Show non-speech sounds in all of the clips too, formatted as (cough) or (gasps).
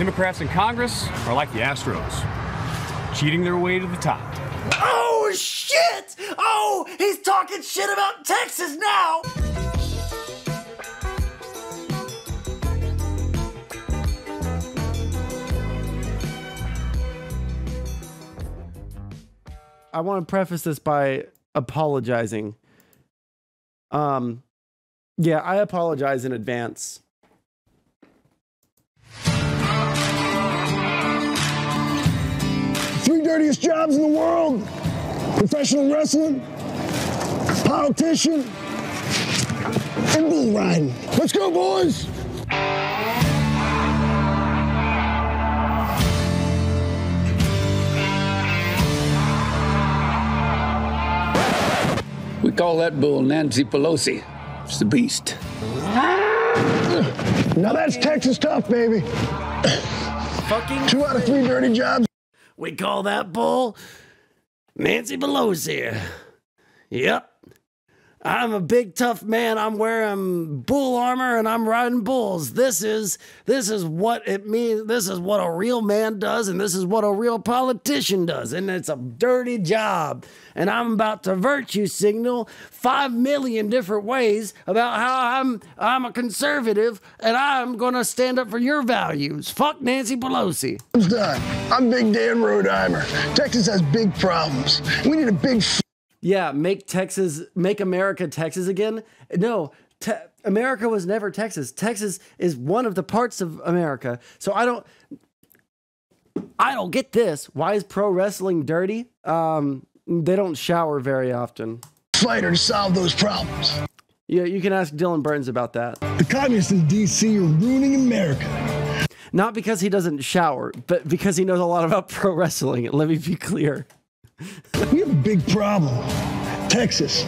Democrats in Congress are like the Astros, cheating their way to the top. Oh, shit! Oh, he's talking shit about Texas now! I want to preface this by apologizing. Um, yeah, I apologize in advance. Dirtiest jobs in the world professional wrestling, politician, and bull riding. Let's go, boys! We call that bull Nancy Pelosi. It's the beast. Now that's Texas tough, baby. Fucking Two out of three dirty jobs. We call that bull Nancy Pelosi. Yep. I'm a big tough man. I'm wearing bull armor and I'm riding bulls. This is this is what it means. This is what a real man does and this is what a real politician does. And it's a dirty job. And I'm about to virtue signal 5 million different ways about how I'm I'm a conservative and I'm going to stand up for your values. Fuck Nancy Pelosi. It's done. I'm Big Dan Rodimer. Texas has big problems. We need a big Yeah, make Texas, make America Texas again. No, te- America was never Texas. Texas is one of the parts of America. So I don't, I don't get this. Why is pro wrestling dirty? Um, they don't shower very often. fighter to solve those problems. Yeah, you can ask Dylan Burns about that. The communists in D.C. are ruining America. Not because he doesn't shower, but because he knows a lot about pro wrestling. Let me be clear. We have a big problem. Texas.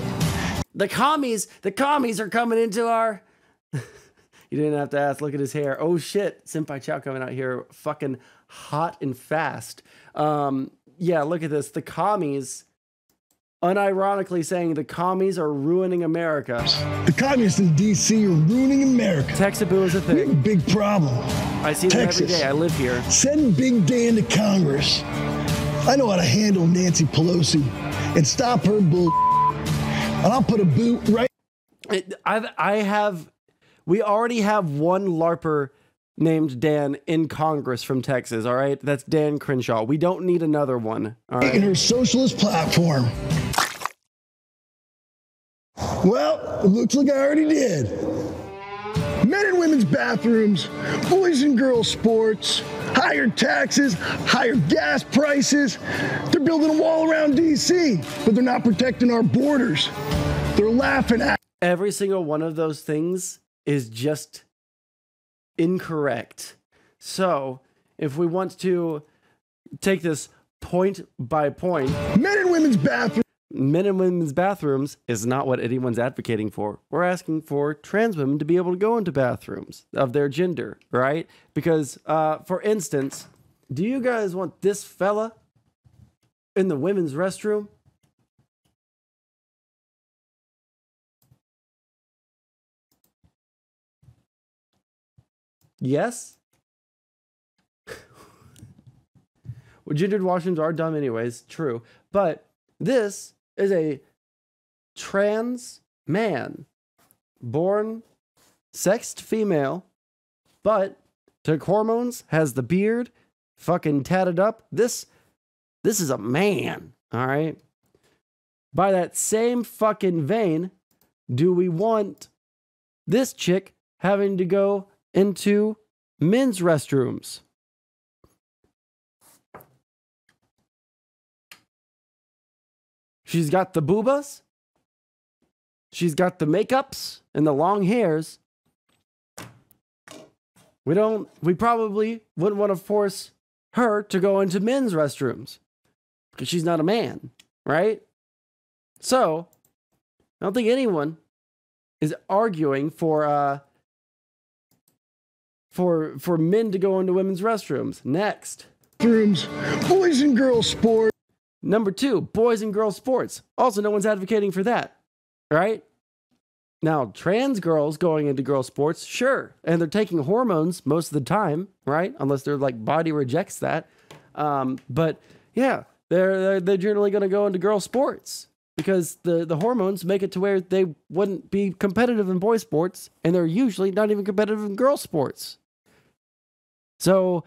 The commies, the commies are coming into our. (laughs) you didn't have to ask. Look at his hair. Oh shit, Senpai Chow coming out here, fucking hot and fast. Um, yeah, look at this. The commies, unironically saying the commies are ruining America. The communists in D.C. are ruining America. Texaboo is a We have a thing. big problem. I see them every Texas. day. I live here. Send Big Dan to Congress. I know how to handle Nancy Pelosi and stop her bull. And I'll put a boot right. I've, I have, we already have one LARPer named Dan in Congress from Texas. All right, that's Dan Crenshaw. We don't need another one. All right. in her socialist platform. Well, it looks like I already did. Men and women's bathrooms, boys and girls sports, higher taxes, higher gas prices. They're building a wall around DC, but they're not protecting our borders. They're laughing at every single one of those things is just incorrect. So, if we want to take this point by point, men and women's bathrooms. Men and women's bathrooms is not what anyone's advocating for. We're asking for trans women to be able to go into bathrooms of their gender, right? Because, uh, for instance, do you guys want this fella in the women's restroom? Yes? (laughs) well, gendered washrooms are dumb, anyways. True. But this is a trans man born sexed female, but took hormones, has the beard, fucking tatted up. This this is a man, all right? By that same fucking vein, do we want this chick having to go into men's restrooms? She's got the boobas. She's got the makeups and the long hairs. We don't, we probably wouldn't want to force her to go into men's restrooms because she's not a man, right? So, I don't think anyone is arguing for, uh, for, for men to go into women's restrooms. Next. Rooms, boys and girls sports. Number two, boys and girls sports. Also, no one's advocating for that, right? Now, trans girls going into girl sports, sure, and they're taking hormones most of the time, right? Unless their like body rejects that. Um, but yeah, they're they're, generally going to go into girl sports because the the hormones make it to where they wouldn't be competitive in boy sports, and they're usually not even competitive in girl sports. So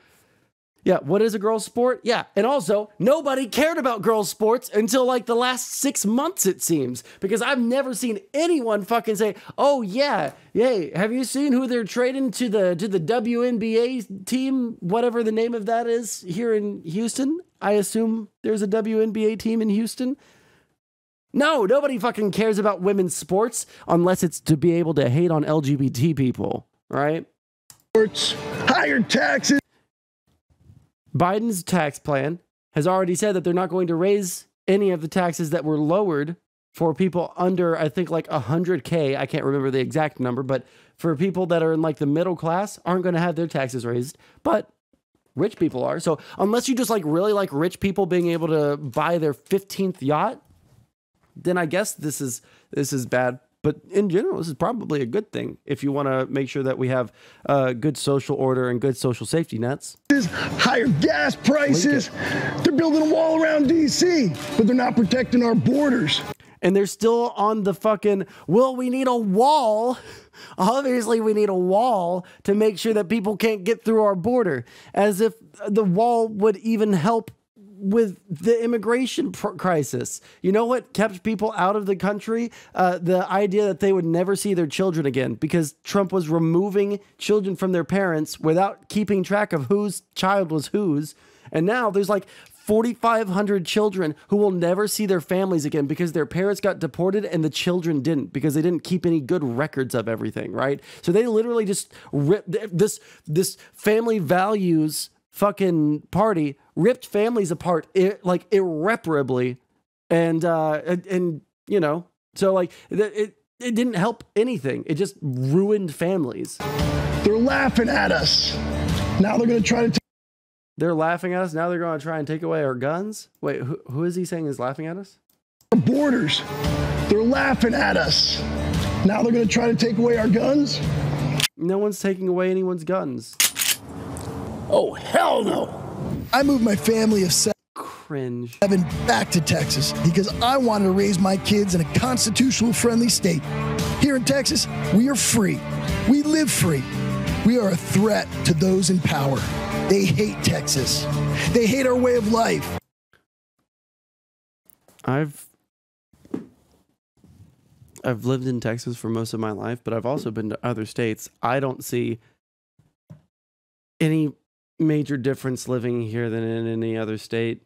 yeah, what is a girls' sport? Yeah, and also nobody cared about girls' sports until like the last six months, it seems, because I've never seen anyone fucking say, "Oh yeah, yay!" Have you seen who they're trading to the to the WNBA team, whatever the name of that is here in Houston? I assume there's a WNBA team in Houston. No, nobody fucking cares about women's sports unless it's to be able to hate on LGBT people, right? Sports, higher taxes. Biden's tax plan has already said that they're not going to raise any of the taxes that were lowered for people under, I think, like 100K. I can't remember the exact number, but for people that are in like the middle class, aren't going to have their taxes raised. But rich people are. So unless you just like really like rich people being able to buy their 15th yacht, then I guess this is this is bad. But in general, this is probably a good thing if you want to make sure that we have uh, good social order and good social safety nets. higher gas prices. They're building a wall around DC, but they're not protecting our borders. and they're still on the fucking well we need a wall obviously we need a wall to make sure that people can't get through our border as if the wall would even help with the immigration crisis. You know what kept people out of the country? Uh, the idea that they would never see their children again because trump was removing children from their parents without keeping track of whose child was whose. And now there's like 4,500 children who will never see their families again because their parents got deported and the children didn't because they didn't keep any good records of everything, right? So they literally just ripped this this family values fucking party ripped families apart i- like irreparably, and uh and, and you know so like it, it it didn't help anything. It just ruined families. They're laughing at us. Now they're going to try to take They're laughing at us. Now they're going to try and take away our guns. Wait, who, who is he saying is laughing at us? our borders. They're laughing at us. Now they're going to try to take away our guns. No one's taking away anyone's guns. Oh, hell no. I moved my family of Cringe. seven back to Texas because I wanted to raise my kids in a constitutional friendly state. Here in Texas, we are free. We live free. We are a threat to those in power. They hate Texas. They hate our way of life. I've I've lived in Texas for most of my life, but I've also been to other states. I don't see any major difference living here than in any other state.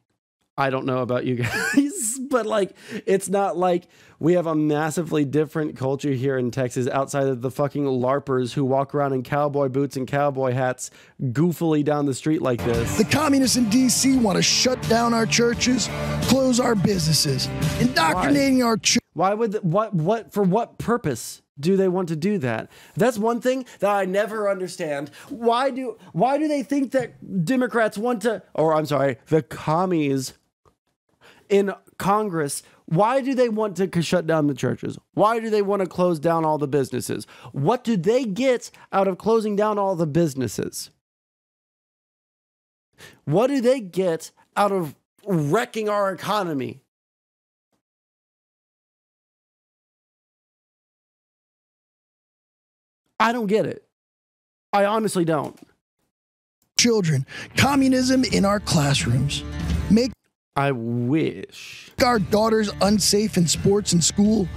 I don't know about you (laughs) guys, but like it's not like we have a massively different culture here in Texas outside of the fucking larpers who walk around in cowboy boots and cowboy hats goofily down the street like this. The communists in DC want to shut down our churches, close our businesses, indoctrinating our children. Why would what what for what purpose do they want to do that? That's one thing that I never understand. Why do why do they think that Democrats want to or I'm sorry, the commies in Congress, why do they want to shut down the churches? Why do they want to close down all the businesses? What do they get out of closing down all the businesses? What do they get out of wrecking our economy? I don't get it. I honestly don't. children. Communism in our classrooms. Make I wish our daughters unsafe in sports and school.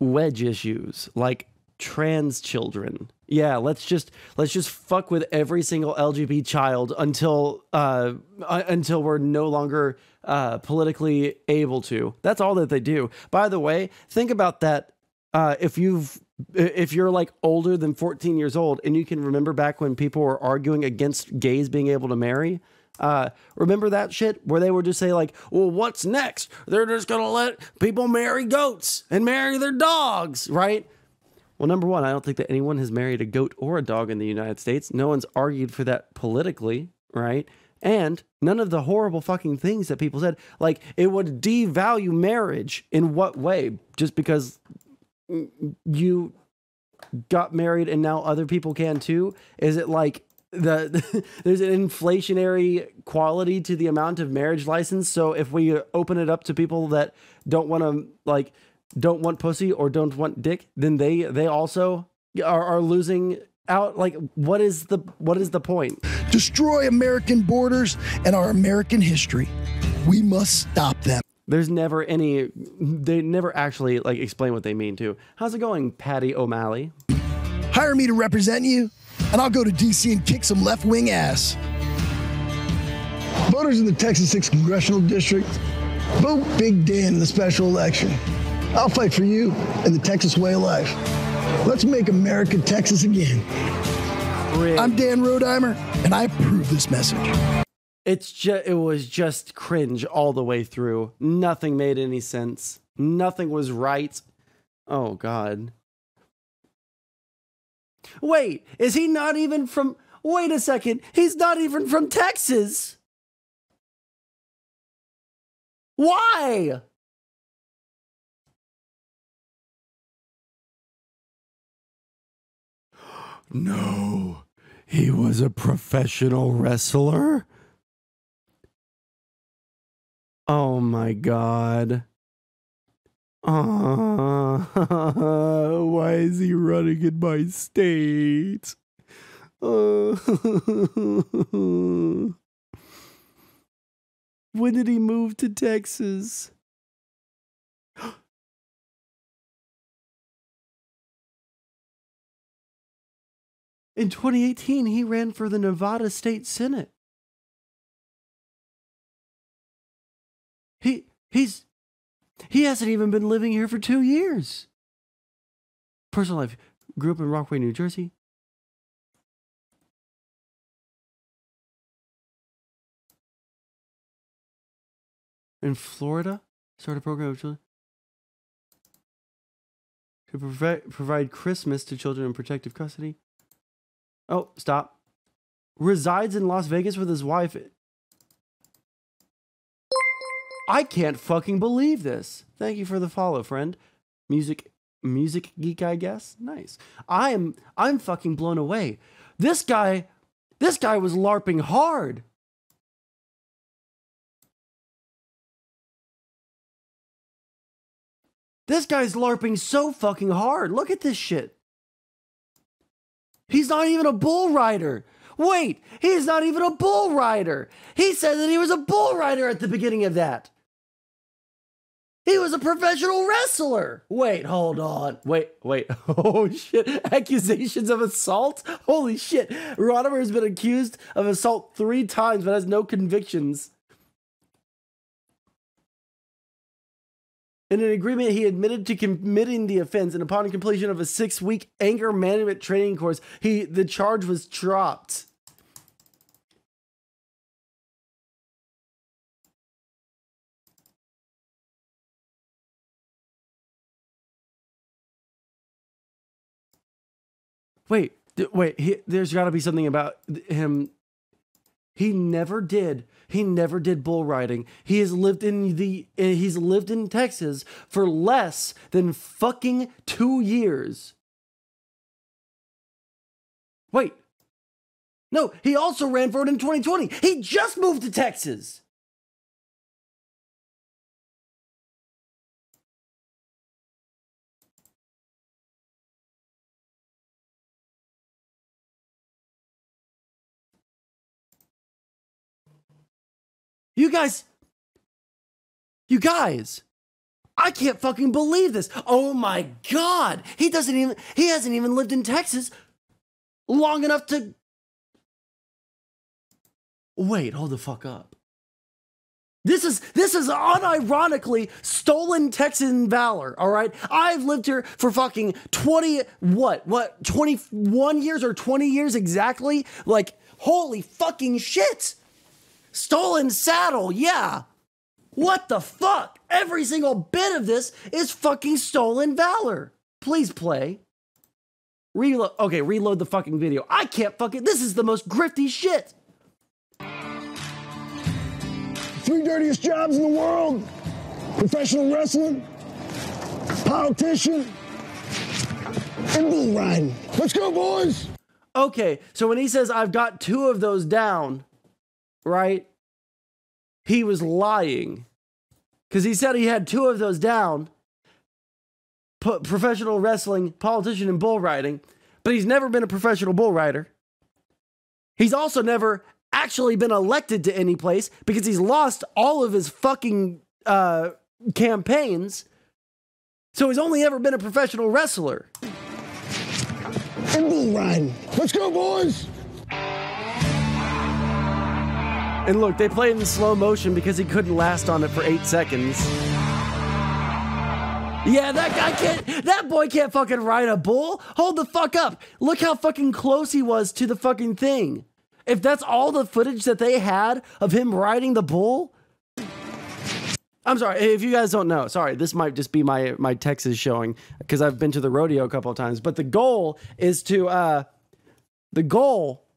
wedge issues like trans children. Yeah, let's just let's just fuck with every single LGBT child until uh, uh until we're no longer uh politically able to. That's all that they do. By the way, think about that uh if you've if you're like older than 14 years old and you can remember back when people were arguing against gays being able to marry uh, remember that shit where they would just say like, "Well, what's next? They're just gonna let people marry goats and marry their dogs, right?" Well, number one, I don't think that anyone has married a goat or a dog in the United States. No one's argued for that politically, right? And none of the horrible fucking things that people said, like it would devalue marriage in what way? Just because you got married and now other people can too? Is it like the (laughs) there's an inflationary quality to the amount of marriage license? So if we open it up to people that don't want to like don't want pussy or don't want dick, then they they also are, are losing out. Like what is the what is the point? Destroy American borders and our American history. We must stop them. There's never any. They never actually like explain what they mean to. How's it going, Patty O'Malley? Hire me to represent you, and I'll go to DC and kick some left wing ass. Voters in the Texas 6th Congressional District, vote Big Dan in the special election. I'll fight for you and the Texas way of life. Let's make America Texas again. I'm Dan Rodimer, and I approve this message. It's just it was just cringe all the way through. Nothing made any sense. Nothing was right. Oh god. Wait, is he not even from Wait a second. He's not even from Texas. Why? No. He was a professional wrestler? Oh my god. Uh, (laughs) why is he running in my state? Uh, (laughs) when did he move to Texas? (gasps) In 2018, he ran for the Nevada State Senate. He's he hasn't even been living here for two years. Personal life. Grew up in Rockaway, New Jersey. In Florida, started a program of children to provide, provide Christmas to children in protective custody. Oh, stop. Resides in Las Vegas with his wife I can't fucking believe this. Thank you for the follow, friend. Music music geek, I guess. Nice. I am I'm fucking blown away. This guy this guy was larping hard. This guy's larping so fucking hard. Look at this shit. He's not even a bull rider. Wait, he's not even a bull rider. He said that he was a bull rider at the beginning of that. He was a professional wrestler. Wait, hold on. Wait, wait. (laughs) Oh shit. Accusations of assault? Holy shit. Rodimer has been accused of assault three times but has no convictions. In an agreement, he admitted to committing the offense, and upon completion of a six-week anger management training course, he the charge was dropped. Wait, wait. He, there's got to be something about him. He never did. He never did bull riding. He has lived in the. eh, He's lived in Texas for less than fucking two years. Wait. No, he also ran for it in 2020. He just moved to Texas. You guys, you guys, I can't fucking believe this. Oh my god, he doesn't even he hasn't even lived in Texas long enough to Wait, hold the fuck up. This is this is unironically stolen Texan valor, all right? I've lived here for fucking 20 what? What 21 years or 20 years exactly? Like holy fucking shit. Stolen saddle, yeah. What the fuck? Every single bit of this is fucking stolen valor. Please play. Reload. Okay, reload the fucking video. I can't fucking. This is the most grifty shit. Three dirtiest jobs in the world professional wrestling, politician, and bull riding. Let's go, boys. Okay, so when he says I've got two of those down, right? He was lying. Because he said he had two of those down. P- professional wrestling, politician, and bull riding. But he's never been a professional bull rider. He's also never actually been elected to any place because he's lost all of his fucking uh, campaigns. So he's only ever been a professional wrestler. And bull riding. Let's go, boys. And look, they played in slow motion because he couldn't last on it for eight seconds. Yeah, that guy can't. That boy can't fucking ride a bull. Hold the fuck up. Look how fucking close he was to the fucking thing. If that's all the footage that they had of him riding the bull, I'm sorry if you guys don't know. Sorry, this might just be my my Texas showing because I've been to the rodeo a couple of times. But the goal is to uh, the goal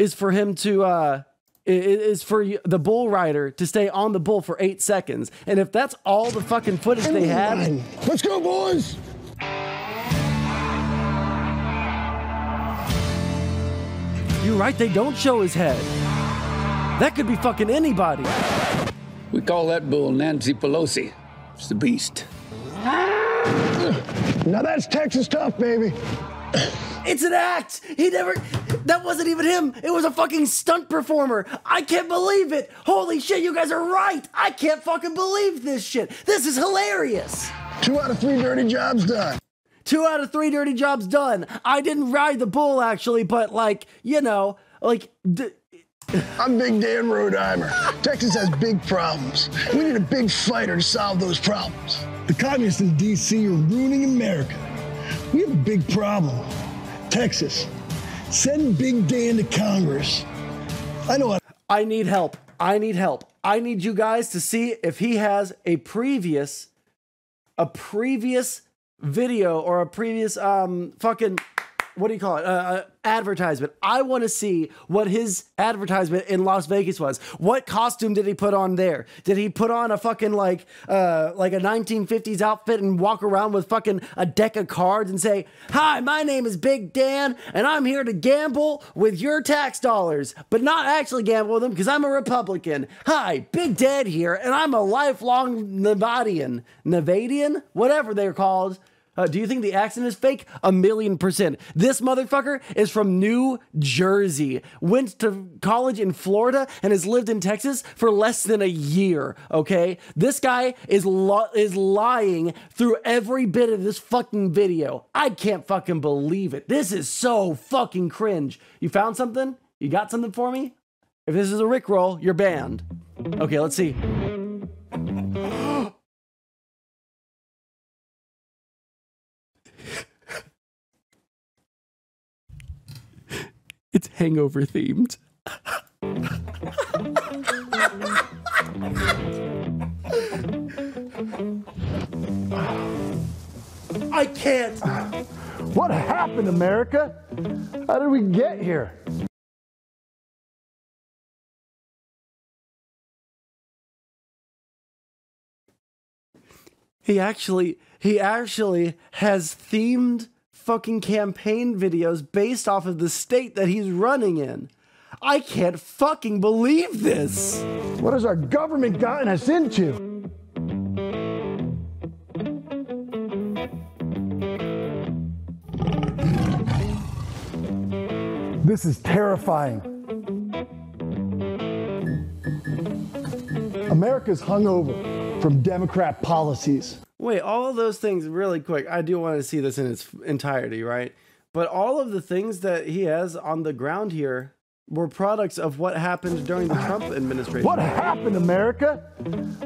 is for him to uh i- i- is for the bull rider to stay on the bull for eight seconds. And if that's all the fucking footage And they bull had. Let's go, boys. you're right, they don't show his head. That could be fucking anybody. We call that bull Nancy Pelosi. It's the beast. Now that's Texas tough, baby. It's an act. He never. That wasn't even him. It was a fucking stunt performer. I can't believe it. Holy shit, you guys are right. I can't fucking believe this shit. This is hilarious. Two out of three dirty jobs done. Two out of three dirty jobs done. I didn't ride the bull actually, but like, you know, like. D- I'm Big Dan Rodimer. Texas has big problems. We need a big fighter to solve those problems. The communists in D.C. are ruining America. We have a big problem. Texas, send Big Dan to Congress. I know I need help. I need help. I need you guys to see if he has a previous a previous video or a previous um fucking what do you call it? Uh, uh, advertisement. I want to see what his advertisement in Las Vegas was. What costume did he put on there? Did he put on a fucking like uh like a 1950s outfit and walk around with fucking a deck of cards and say, "Hi, my name is Big Dan and I'm here to gamble with your tax dollars, but not actually gamble with them because I'm a Republican. Hi, Big Dan here and I'm a lifelong Nevadian, Nevadian, whatever they're called." Uh, do you think the accent is fake? A million percent. This motherfucker is from New Jersey, went to college in Florida, and has lived in Texas for less than a year. Okay, this guy is is lying through every bit of this fucking video. I can't fucking believe it. This is so fucking cringe. You found something? You got something for me? If this is a Rickroll, you're banned. Okay, let's see. Hangover themed. I can't. What happened, America? How did we get here? He actually he actually has themed fucking campaign videos based off of the state that he's running in. I can't fucking believe this. What has our government gotten us into? This is terrifying. America's hungover from Democrat policies. Wait, all those things really quick. I do want to see this in its entirety, right? But all of the things that he has on the ground here were products of what happened during the Trump (laughs) administration. What happened, America?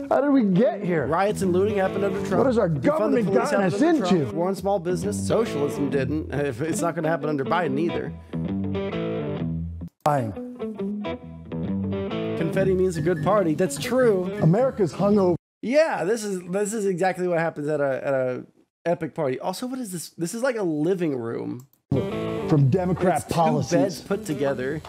How did we get here? Riots and looting happened under Trump. What has our government gotten us Trump. into? War on small business. Socialism didn't. (laughs) It's not going to happen under Biden either. Confetti means a good party. That's true. America's hungover. Yeah, this is this is exactly what happens at a at a epic party. Also, what is this? This is like a living room. from Democrat It's two policies. beds put together,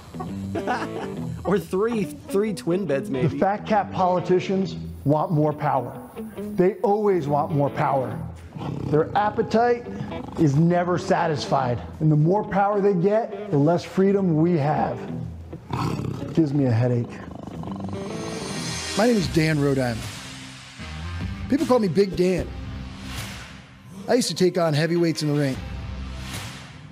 (laughs) or three three twin beds The fat cat politicians want more power. They always want more power. Their appetite is never satisfied. And the more power they get, the less freedom we have. It Gives me a headache. My name is Dan Rodine. People call me Big Dan. I used to take on heavyweights in the ring.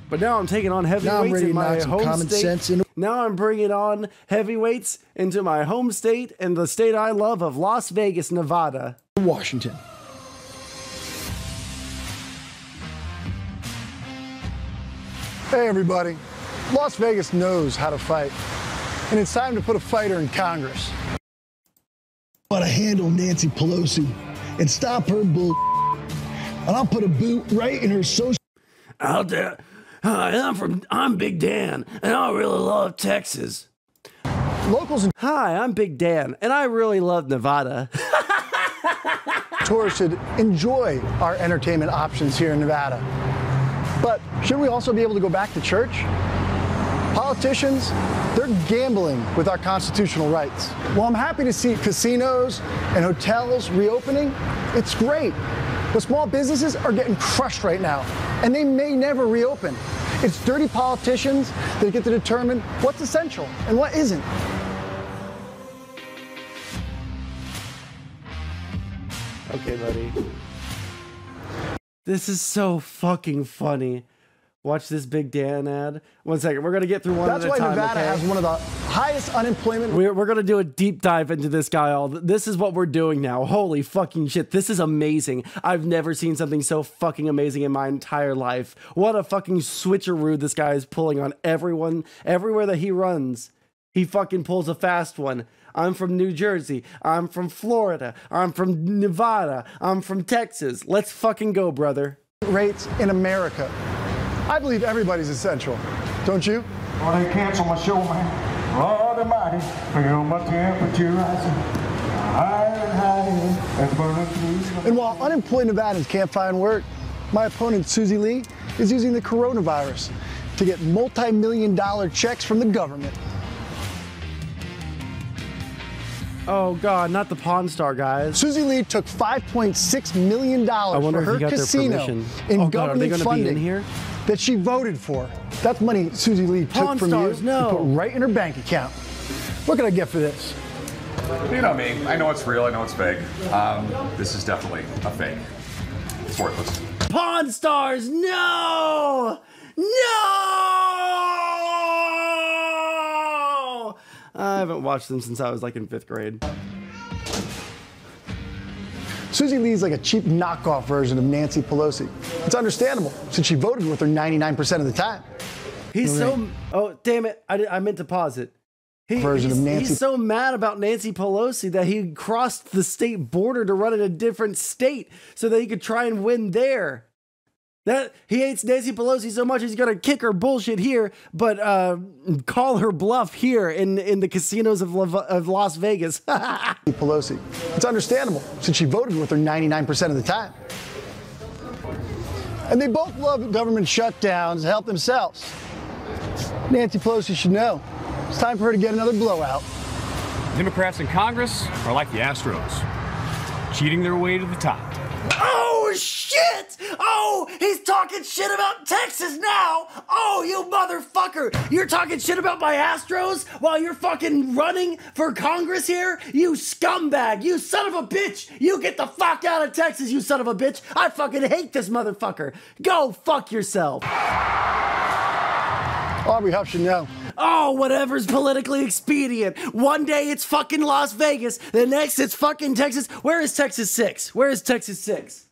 But now I'm taking on Now I'm heavyweights ready in to my knock home common state. sense into Now I'm bringing on heavyweights into my home state and the state I love of Las Vegas, Nevada. Washington. Hey, everybody. Las Vegas knows how to fight, and it's time to put a fighter in Congress. But to handle Nancy Pelosi and stop her bull. And I'll put a boot right in her social. Out there. Hi, I'm from I'm Big Dan, and I really love Texas. Locals and Hi, I'm Big Dan, and I really love Nevada. (laughs) tourists should enjoy our entertainment options here in Nevada. But should we also be able to go back to church? Politicians, they're gambling with our constitutional rights. While I'm happy to see casinos and hotels reopening, it's great. But small businesses are getting crushed right now, and they may never reopen. It's dirty politicians that get to determine what's essential and what isn't. Okay, buddy. This is so fucking funny. Watch this Big Dan ad. One second, we're gonna get through one That's why time. Nevada okay? has one of the highest unemployment We're, we're gonna do a deep dive into this guy. All this is what we're doing now. Holy fucking shit! This is amazing. I've never seen something so fucking amazing in my entire life. What a fucking switcheroo this guy is pulling on everyone, everywhere that he runs. He fucking pulls a fast one. I'm from New Jersey. I'm from Florida. I'm from Nevada. I'm from Texas. Let's fucking go, brother. rates in America. I believe everybody's essential, don't you? Well, they cancel my show, man. Lord Almighty, feel my temperature rising. Higher and higher, and burning through. And while unemployed Nevadans can't find work, my opponent Susie Lee is using the coronavirus to get multi-million dollar checks from the government. Oh god, not the Pawn Star guys. Susie Lee took 5.6 million I dollars wonder for her he got their casino in Oh, God, are they government gonna be in funding here? That she voted for. That's money Susie Lee took Pawn from Stars, you no. and put right in her bank account. What can I get for this? You know me. I know it's real. I know it's fake. Um, this is definitely a fake. It's worthless. Pawn Stars, no! No! I haven't watched them since I was like in fifth grade. Susie Lee's like a cheap knockoff version of Nancy Pelosi. It's understandable since she voted with her 99% of the time. He's so. Oh, damn it. I, I meant to pause it. He, Version of Nancy- he's so mad about Nancy Pelosi that he crossed the state border to run in a different state so that he could try and win there. That he hates Nancy Pelosi so much he's gonna kick her bullshit here, but uh, call her bluff here in in the casinos of, Lev- of Las Vegas. (laughs) Pelosi. It's understandable since she voted with her 99% of the time. And they both love government shutdowns to help themselves. Nancy Pelosi should know. It's time for her to get another blowout. Democrats in Congress are like the Astros, cheating their way to the top. Oh shit! Oh, he's talking shit about Texas now! Oh, you motherfucker! You're talking shit about my Astros while you're fucking running for Congress here? You scumbag! You son of a bitch! You get the fuck out of Texas, you son of a bitch! I fucking hate this motherfucker! Go fuck yourself! Aubrey should. Oh, whatever's politically expedient. One day it's fucking Las Vegas, the next it's fucking Texas. Where is Texas 6? Where is Texas 6?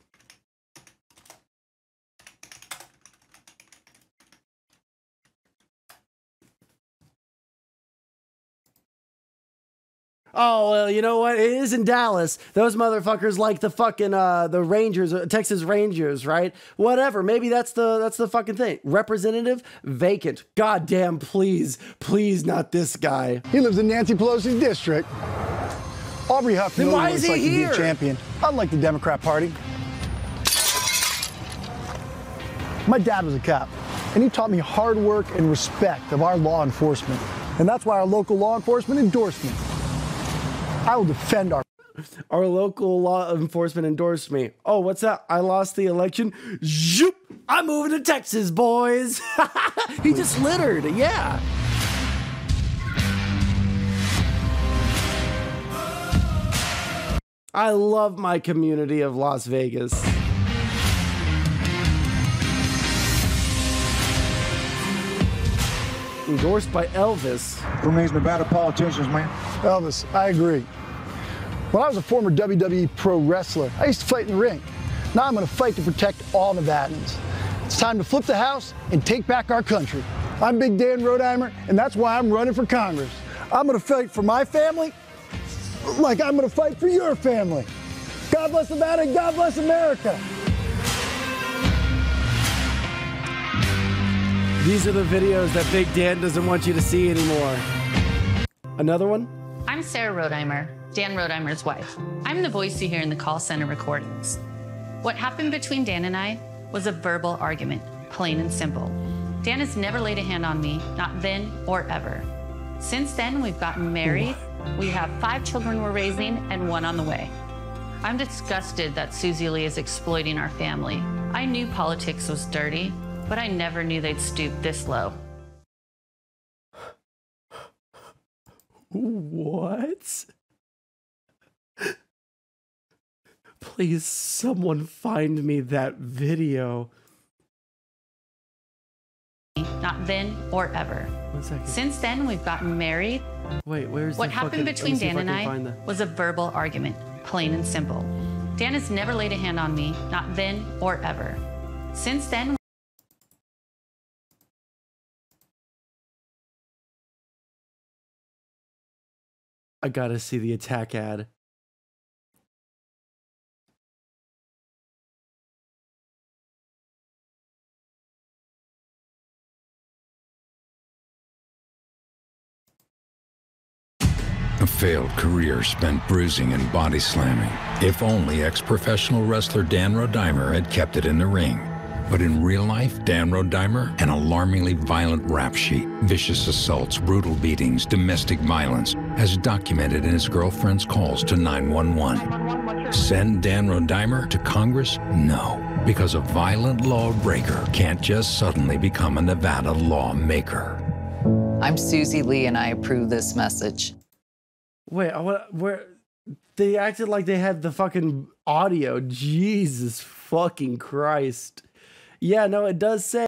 Oh well, you know what? It is in Dallas. Those motherfuckers like the fucking uh, the Rangers, uh, Texas Rangers, right? Whatever. Maybe that's the that's the fucking thing. Representative vacant. God damn, please, please, not this guy. He lives in Nancy Pelosi's district. Aubrey Huff Then why is he like to be here? a champion, unlike the Democrat Party. My dad was a cop, and he taught me hard work and respect of our law enforcement. And that's why our local law enforcement endorsed me. I will defend our Our local law enforcement endorsed me. Oh, what's that? I lost the election. Zoop! I'm moving to Texas, boys. (laughs) he just littered. Yeah. I love my community of Las Vegas. Endorsed by Elvis. From these Nevada politicians, man. Elvis, I agree. When I was a former WWE pro wrestler, I used to fight in the ring. Now I'm going to fight to protect all Nevadans. It's time to flip the house and take back our country. I'm Big Dan Rodimer, and that's why I'm running for Congress. I'm going to fight for my family like I'm going to fight for your family. God bless Nevada and God bless America. These are the videos that Big Dan doesn't want you to see anymore. Another one? I'm Sarah Rodimer, Dan Rodimer's wife. I'm the voice you hear in the call center recordings. What happened between Dan and I was a verbal argument, plain and simple. Dan has never laid a hand on me, not then or ever. Since then, we've gotten married, we have five children we're raising, and one on the way. I'm disgusted that Susie Lee is exploiting our family. I knew politics was dirty, but I never knew they'd stoop this low. What? Please, someone find me that video. Not then or ever. One second. Since then, we've gotten married. Wait, where's What the happened fucking- between me see if Dan and I the- was a verbal argument, plain and simple. Dan has never laid a hand on me, not then or ever. Since then, I gotta see the attack ad. A failed career spent bruising and body slamming. If only ex professional wrestler Dan Rodimer had kept it in the ring. But in real life, Dan Rodimer, an alarmingly violent rap sheet, vicious assaults, brutal beatings, domestic violence, as documented in his girlfriend's calls to 911. Send Dan Rodimer to Congress? No, because a violent lawbreaker can't just suddenly become a Nevada lawmaker. I'm Susie Lee, and I approve this message. Wait, I want where they acted like they had the fucking audio. Jesus fucking Christ. Yeah, no, it does say